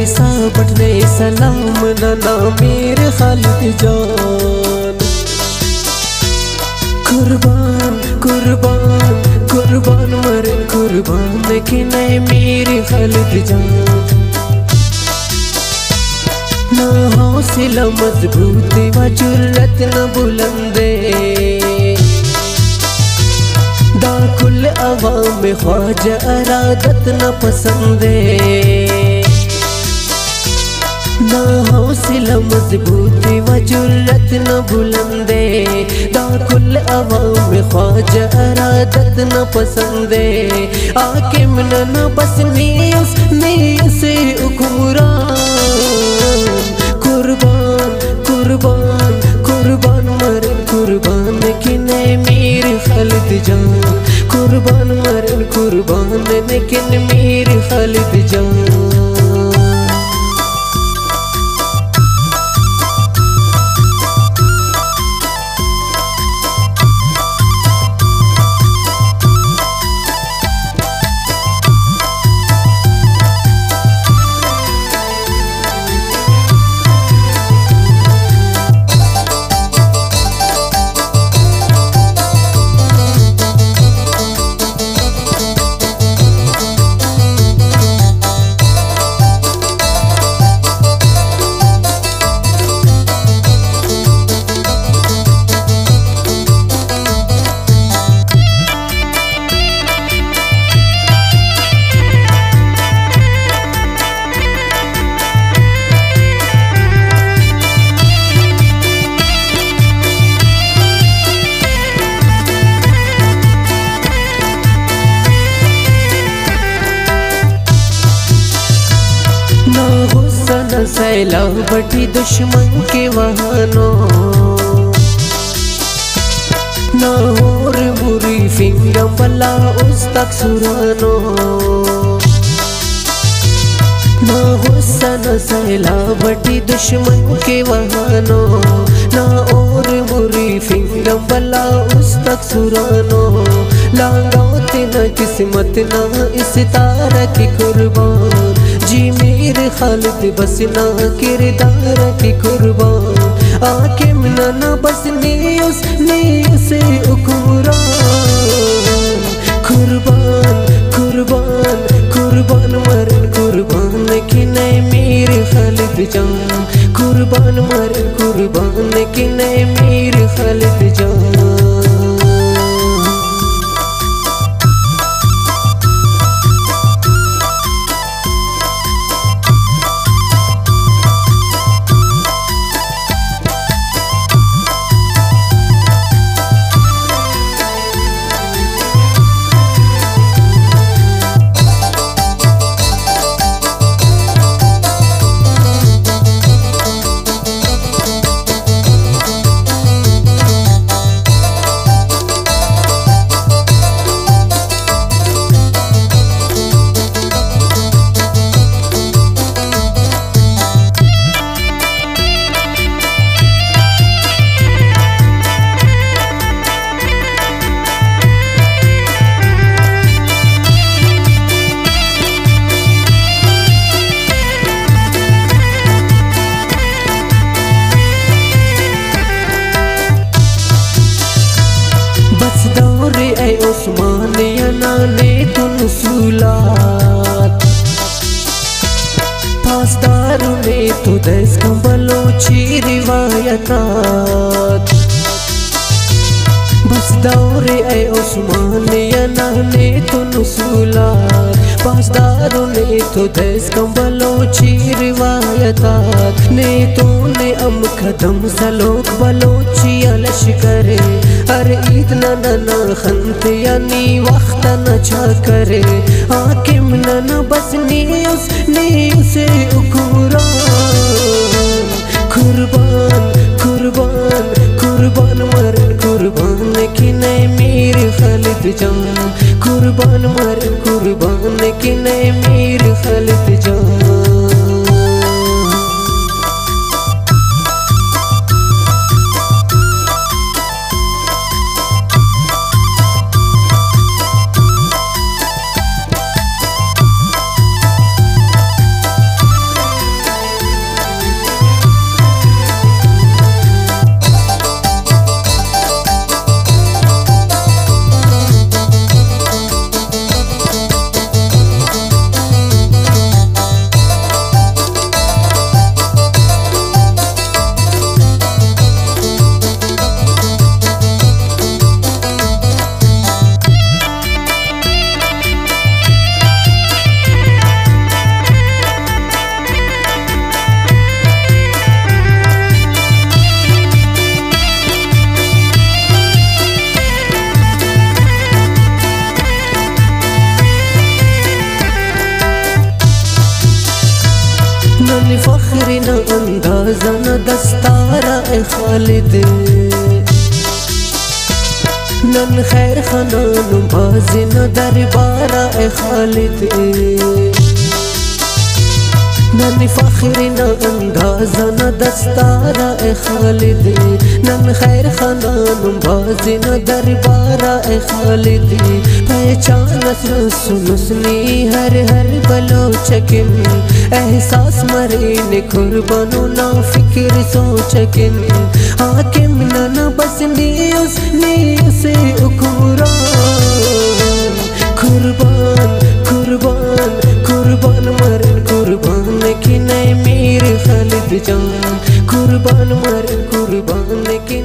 ईसा बटने सलाम, नाना मीर खालिद जान। कुर्बान कुर्बान कुर्बान मरे, कुर्बान कि नहीं मेरी खालिद जान। ना हौसला मजबूती व जुर्रत न बुलंदे दाकुल अवाम ख्वाज, अरादत न पसंदे मजबूती व जुर्रत न बुलंदे। दाकुल अवाम ख्वाज, अरादत न पसंदे। आके मन न बस नीस नीस हुक्मरान कुर्बान कुर्बान कुर्बान मरन कुर्बान किने मीर खालिद जान। कुर्बान मरन कुर्बान किन मीर खालिद जान। सैलाब बटी दुश्मन के वहानों। ना बुरी बला उस तक सुरानो। ना गुस्सा न सैलाब बटी दुश्मन के वहानों। ना और बुरी फिंगम बला उस तक सुरानो। लांगौते न किस्मत ना इस तारा की कुर्बान। जी मेरे खालिद, बस ना किरदार की कुर्बान। आके मना ना, बस नीस नीस कुर्बान कुर्बान कुर्बान मरन, कुर्बान कि नहीं मेरे खालिद जान। कुर्बान मरन, कुर्बान कि नहीं मेरे Khalid înălitun fulat Pastarul tu descumpăluciri vaiatat. बस दौरे ऐ उस्मान नाने तुन सुलात पासदार ने तो दस कंबलोची रिवायतात ने तो ने अम खदम सलोक बलोची अलश करे। अरे ईद न न खंत, यानी वक्त न छा करे। हाकिम न न बस नीस नीस खालिद जम कुर्बान मर कुर्बान कि नहीं मेरे खालिद जान न अंदाज़ा न दस्तारा ए खालिद नन खैर खनान बाजी न दरबारा ए खालिद नन फख्र न अंदाज़ा न दस्तारा ए खालिद नन खैर खनान बाजी न एहसास मरे ने कुर्बानो ना फ़िक्र हाकिम न बस नीस नीस उकुरान कुर्बान कुर्बान कुर्बान मरन, कुर्बान कि नहीं मीर खालिद जान। कुर्बान मरन, कुर्बान कि